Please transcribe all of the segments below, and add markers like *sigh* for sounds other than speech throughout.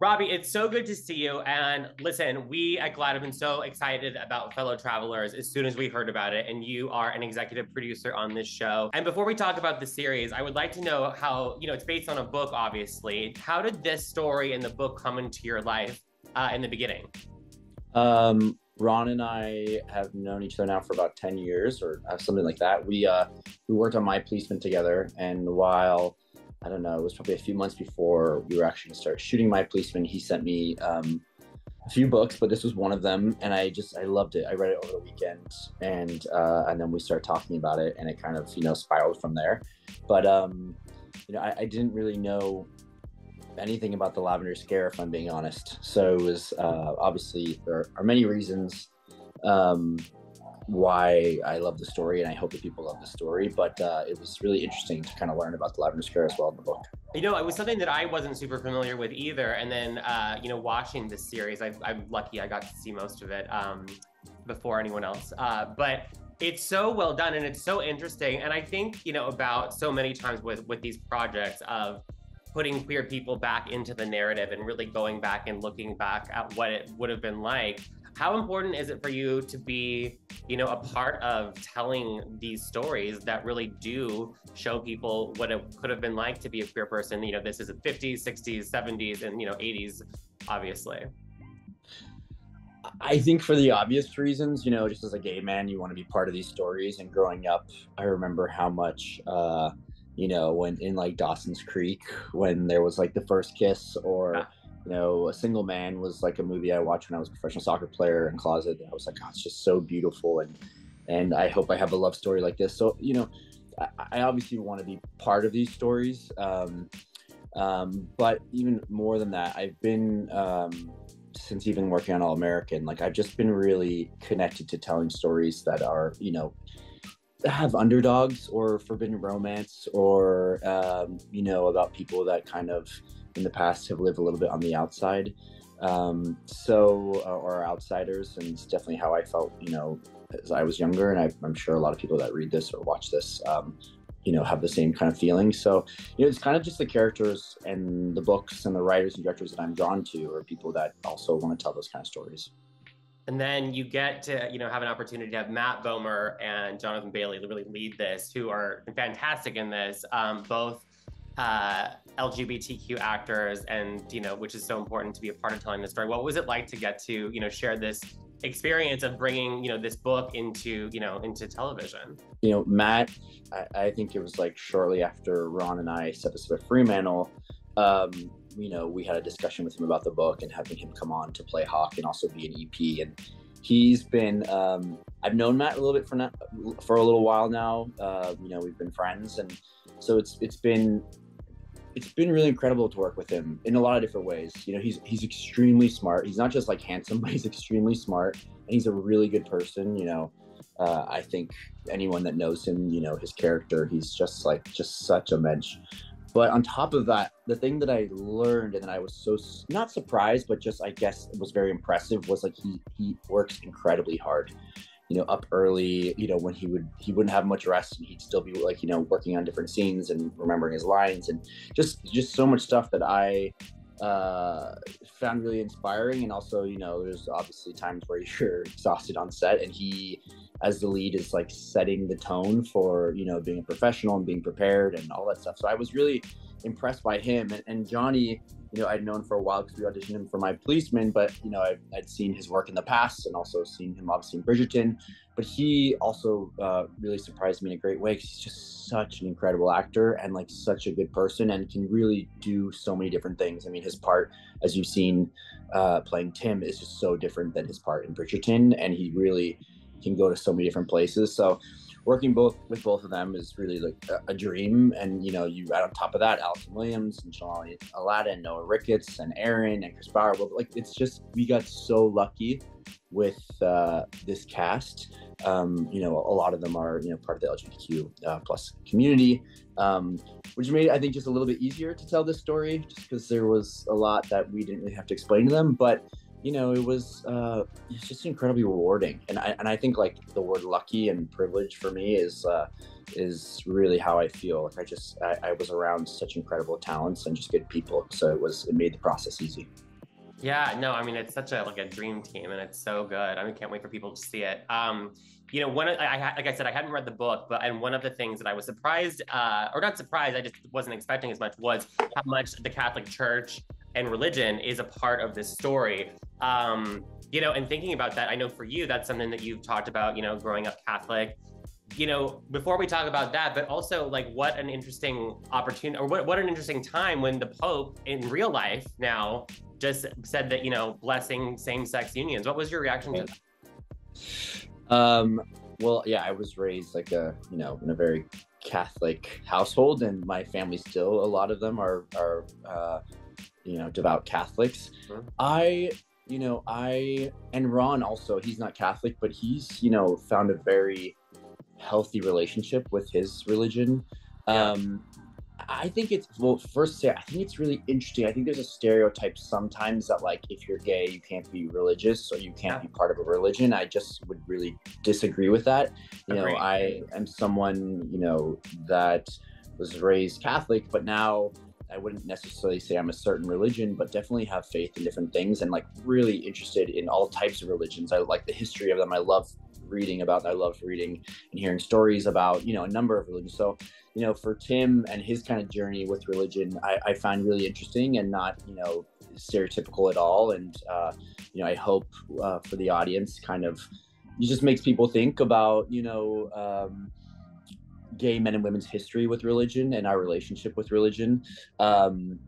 Robbie, it's so good to see you. And listen, we at GLAAD have been so excited about Fellow Travelers as soon as we heard about it. And you are an executive producer on this show. And before we talk about the series, I would like to know how, you know, it's based on a book, obviously. How did this story and the book come into your life uh, in the beginning? Um, Ron and I have known each other now for about 10 years or uh, something like that. We, uh, we worked on My Policeman together. And while I don't know, it was probably a few months before we were actually going to start shooting My Policeman. He sent me um, a few books, but this was one of them, and I just I loved it. I read it over the weekend, and uh, and then we started talking about it, and it kind of you know spiraled from there. But um, you know, I, I didn't really know anything about the Lavender Scare, if I'm being honest. So it was uh, obviously there are many reasons. Um, why I love the story, and I hope that people love the story. But uh, it was really interesting to kind of learn about the Lavender Scare as well in the book. You know, it was something that I wasn't super familiar with either. And then, uh, you know, watching this series, I, am lucky I got to see most of it um, before anyone else. Uh, but it's so well done and it's so interesting. And I think, you know, about so many times with with these projects of putting queer people back into the narrative and really going back and looking back at what it would have been like how important is it for you to be you know a part of telling these stories that really do show people what it could have been like to be a queer person? You know this is the 50s 60s 70s and you know 80s obviously. I think for the obvious reasons, you know, just as a gay man, you want to be part of these stories. And growing up, I remember how much, uh, you know, when in like Dawson's Creek, when there was like the first kiss, or yeah you know, A Single Man was like a movie I watched when I was a professional soccer player in closet. And I was like, oh, it's just so beautiful. And, and I hope I have a love story like this. So, you know, I, I obviously want to be part of these stories. Um, um, but even more than that, I've been, um, since even working on All American, like I've just been really connected to telling stories that are, you know, have underdogs or forbidden romance or, um, you know, about people that kind of, in the past have lived a little bit on the outside. Um, so, uh, or outsiders, and it's definitely how I felt, you know, as I was younger. And I, am sure a lot of people that read this or watch this, um, you know, have the same kind of feeling. So, you know, it's kind of just the characters and the books and the writers and directors that I'm drawn to, or people that also want to tell those kind of stories. And then you get to, you know, have an opportunity to have Matt Bomer and Jonathan Bailey really lead this, who are fantastic in this, um, both uh, LGBTQ actors, and you know, which is so important to be a part of telling the story. What was it like to get to, you know, share this experience of bringing, you know, this book into, you know, into television? You know, Matt, I, I think it was like shortly after Ron and I set this with Fremantle. Um, you know, we had a discussion with him about the book and having him come on to play Hawk and also be an EP. And he's been, um, I've known Matt a little bit for not, for a little while now. Uh, you know, we've been friends, and so it's it's been it's been really incredible to work with him in a lot of different ways. You know, he's he's extremely smart. He's not just like handsome, *laughs* but he's extremely smart, and he's a really good person. You know, uh, I think anyone that knows him, you know, his character, he's just like just such a mensch. But on top of that, the thing that I learned and that I was so not surprised, but just I guess it was very impressive was like he he works incredibly hard. You know, up early, you know, when he would he wouldn't have much rest and he'd still be like, you know, working on different scenes and remembering his lines and just just so much stuff that I uh, found really inspiring. And also, you know, there's obviously times where *laughs* you're exhausted on set and he as the lead is like setting the tone for, you know, being a professional and being prepared and all that stuff. So I was really impressed by him and, and Johnny you know, I'd known for a while because we auditioned him for my policeman, but you know, i would seen his work in the past and also seen him obviously in Bridgerton. But he also uh, really surprised me in a great way because he's just such an incredible actor and like such a good person and can really do so many different things. I mean, his part, as you've seen, uh, playing Tim is just so different than his part in Bridgerton, and he really can go to so many different places. So working both with both of them is really like a, a dream. And you know, you add on top of that, Allison Williams and Jelani Alladin, Noah Ricketts, and Aaron and Chris Bauer. But like, it's just we got so lucky with uh, this cast. Um, you know, a lot of them are you know part of the LGBTQ uh, plus community, um, which made I think just a little bit easier to tell this story, just because there was a lot that we didn't really have to explain to them. But you know, it was uh, it's just incredibly rewarding, and I and I think like the word lucky and privilege for me is uh, is really how I feel. Like I just I, I was around such incredible talents and just good people, so it was it made the process easy. Yeah, no, I mean it's such a like a dream team, and it's so good. I mean, can't wait for people to see it. Um, you know, one of, I, like I said, I hadn't read the book, but and one of the things that I was surprised, uh, or not surprised, I just wasn't expecting as much, was how much the Catholic Church and religion is a part of this story. Um, you know, and thinking about that, I know for you, that's something that you've talked about. You know, growing up Catholic. You know, before we talk about that, but also like what an interesting opportunity, or what what an interesting time when the Pope in real life now just said that you know blessing same-sex unions. What was your reaction to that? Um, well, yeah, I was raised like a you know in a very Catholic household, and my family still a lot of them are are uh, you know devout Catholics. Mm-hmm. I you know I and Ron also he's not Catholic, but he's you know found a very healthy relationship with his religion. Yeah. Um, I think it's well. First, say I think it's really interesting. I think there's a stereotype sometimes that like if you're gay, you can't be religious or you can't be part of a religion. I just would really disagree with that. You Agreed. know, I am someone you know that was raised Catholic, but now I wouldn't necessarily say I'm a certain religion, but definitely have faith in different things and like really interested in all types of religions. I like the history of them. I love reading about I love reading and hearing stories about, you know, a number of religions. So, you know, for Tim and his kind of journey with religion, I, I find really interesting and not, you know, stereotypical at all. And, uh, you know, I hope uh, for the audience kind of, it just makes people think about, you know, um, gay men and women's history with religion and our relationship with religion. Um,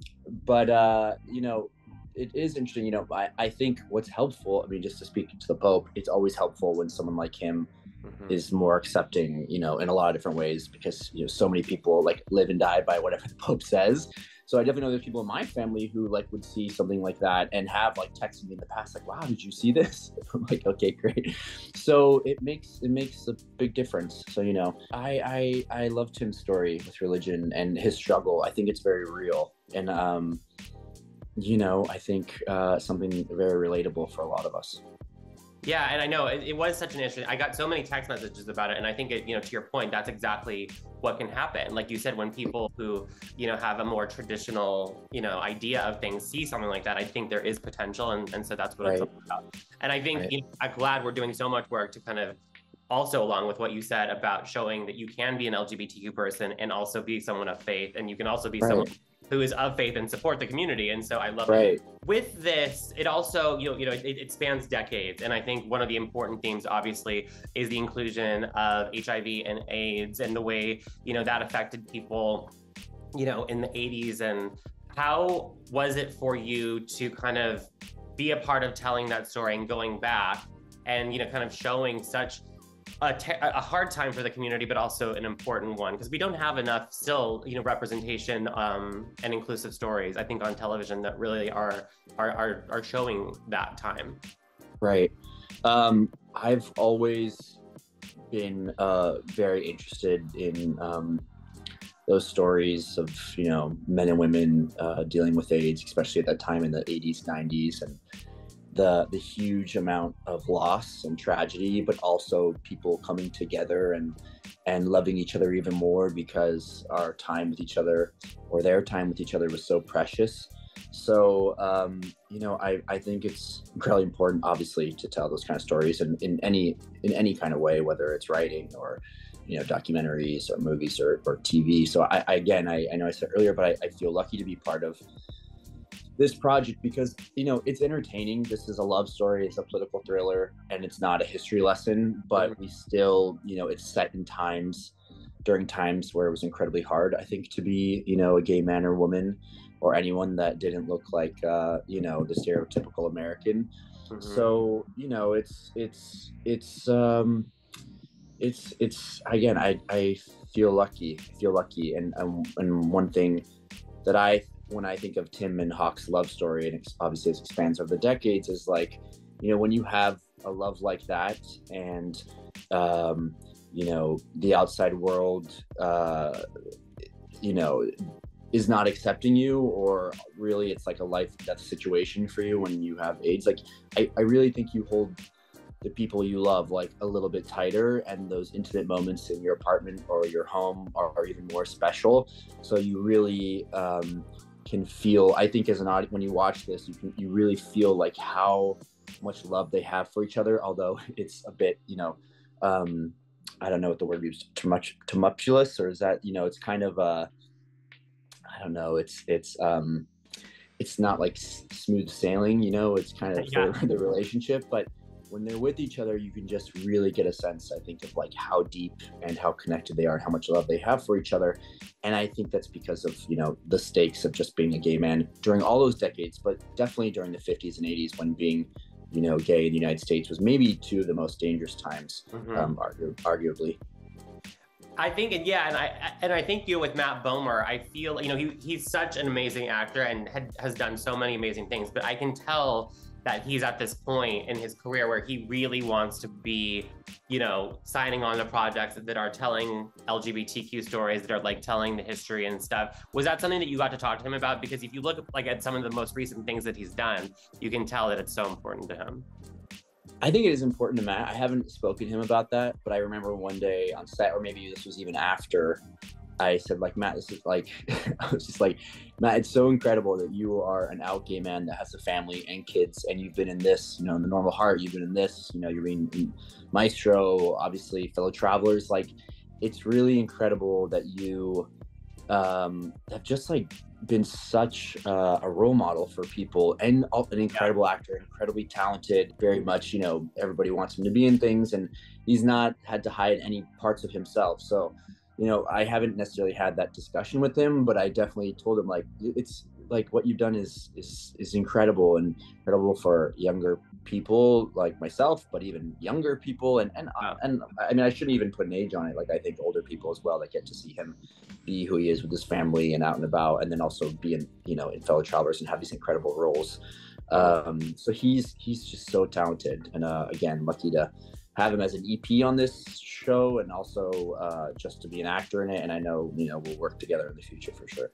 but, uh, you know, it is interesting. You know, I, I think what's helpful, I mean, just to speak to the Pope, it's always helpful when someone like him mm-hmm. is more accepting, you know, in a lot of different ways because, you know, so many people like live and die by whatever *laughs* the Pope says. So I definitely know there's people in my family who like would see something like that and have like texted me in the past, like, wow, did you see this? *laughs* I'm like, okay, great. So it makes it makes a big difference. So, you know, I I I love Tim's story with religion and his struggle. I think it's very real. And um you know, I think uh, something very relatable for a lot of us. Yeah, and I know it, it, was such an issue. I got so many text messages about it, and I think it, you know, to your point, that's exactly what can happen. Like you said, when people who, you know, have a more traditional, you know, idea of things see something like that, I think there is potential, and, and so that's what right. it's about. And I think right. you know, I'm glad we're doing so much work to kind of also along with what you said about showing that you can be an LGBTQ person and also be someone of faith, and you can also be right. someone who is of faith and support the community. And so I love right. it. With this, it also, you know, you know, it, it, spans decades. And I think one of the important themes, obviously, is the inclusion of HIV and AIDS and the way, you know, that affected people, you know, in the 80s. And how was it for you to kind of be a part of telling that story and going back and, you know, kind of showing such a, a hard time for the community, but also an important one because we don't have enough still, you know, representation um, and inclusive stories. I think on television that really are are are, are showing that time. Right. Um, I've always been uh, very interested in um, those stories of you know men and women uh, dealing with AIDS, especially at that time in the 80s, 90s, and the the huge amount of loss and tragedy, but also people coming together and and loving each other even more because our time with each other or their time with each other was so precious. So um, you know, I, I think it's incredibly important, obviously, to tell those kind of stories and in any in any kind of way, whether it's writing or you know documentaries or movies or, or TV. So I, I again, I, I know I said earlier, but I, I feel lucky to be part of this project because you know it's entertaining. This is a love story it's a political thriller and it's not a history lesson but we still you know it's set in times during times where it was incredibly hard i think to be you know a gay man or woman or anyone that didn't look like uh, you know the stereotypical american. Mm-hmm. so you know it's it's it's um it's it's again i i feel lucky I feel lucky. And um, and one thing that i when I think of Tim and Hawk's love story, and obviously it expands over the decades, is like, you know, when you have a love like that, and um, you know, the outside world, uh, you know, is not accepting you, or really it's like a life death situation for you when you have AIDS. Like, I, I really think you hold the people you love like a little bit tighter and those intimate moments in your apartment or your home are, are even more special so you really um, can feel. I think as an audience, when you watch this, you can you really feel like how much love they have for each other. Although *laughs* it's a bit, you know, um, I don't know what the word is, too much tumultuous, or is that you know, it's kind of uh, I don't know, it's it's um, it's not like smooth sailing, you know, it's kind of yeah. the *laughs* relationship, but when they're with each other, you can just really get a sense, I think, of like how deep and how connected they are, how much love they have for each other. And I think that's because of, you know, the stakes of just being a gay man during all those decades, but definitely during the 50s and 80s when being, you know, gay in the United States was maybe two of the most dangerous times, mm-hmm. um, argu- arguably. I think, and yeah, and I and I think you know, with Matt Bomer, I feel you know he he's such an amazing actor and had, has done so many amazing things, but I can tell that he's at this point in his career where he really wants to be, you know, signing on to projects that are telling LGBTQ stories that are like telling the history and stuff. Was that something that you got to talk to him about? Because if you look like at some of the most recent things that he's done, you can tell that it's so important to him. I think it is important to Matt. I haven't spoken to him about that, but I remember one day on set, or maybe this was even after I said, like, Matt, this is like, *laughs* I was just like, Matt, it's so incredible that you are an out gay man that has a family and kids, and you've been in this, you know, in the normal heart, you've been in this, you know, you're in, in Maestro, obviously, fellow travelers. Like, it's really incredible that you um, have just like been such uh, a role model for people and an incredible actor, incredibly talented, very much, you know, everybody wants him to be in things, and he's not had to hide any parts of himself. So, you know, I haven't necessarily had that discussion with him, but I definitely told him like it's like what you've done is is is incredible and incredible for younger people like myself, but even younger people and and wow. and I mean I shouldn't even put an age on it. Like I think older people as well that get to see him be who he is with his family and out and about, and then also be in you know in fellow travelers and have these incredible roles. Um, so he's he's just so talented, and uh, again, lucky to have him as an EP on this show and also uh, just to be an actor in it. And I know, you know, we'll work together in the future for sure.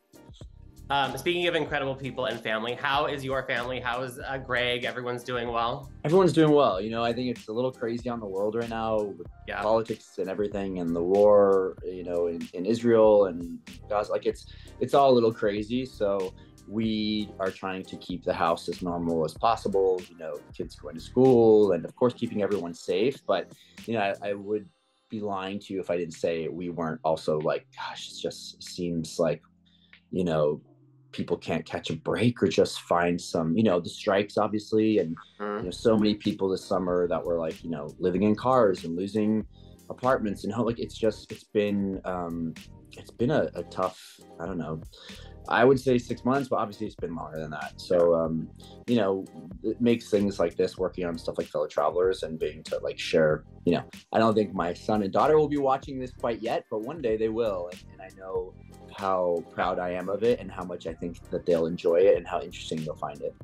Um, speaking of incredible people and family, how is your family? How is uh, Greg? Everyone's doing well? Everyone's doing well. You know, I think it's a little crazy on the world right now with yeah. politics and everything and the war, you know, in, in Israel and Gaza. Like it's, it's all a little crazy. So we are trying to keep the house as normal as possible. You know, kids going to school, and of course, keeping everyone safe. But you know, I, I would be lying to you if I didn't say we weren't also like, gosh, it just seems like, you know, people can't catch a break or just find some, you know, the strikes obviously, and mm-hmm. you know, so many people this summer that were like, you know, living in cars and losing apartments and how like it's just it's been um it's been a, a tough i don't know I would say six months, but obviously it's been longer than that. So, um, you know, it makes things like this, working on stuff like fellow travelers and being to like share, you know, I don't think my son and daughter will be watching this quite yet, but one day they will. And, and I know how proud I am of it and how much I think that they'll enjoy it and how interesting they'll find it.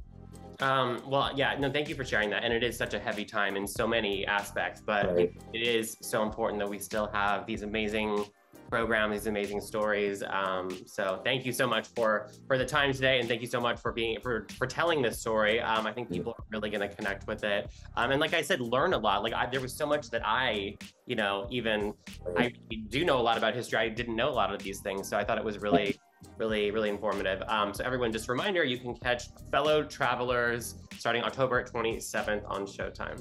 Um, well, yeah, no, thank you for sharing that. And it is such a heavy time in so many aspects, but right. it is so important that we still have these amazing program, these amazing stories. Um, so thank you so much for for the time today, and thank you so much for being for for telling this story. Um, I think people are really going to connect with it, um, and like I said, learn a lot. Like I, there was so much that I, you know, even I do know a lot about history. I didn't know a lot of these things, so I thought it was really. Really, really informative. Um, so, everyone, just a reminder you can catch Fellow Travelers starting October 27th on Showtime.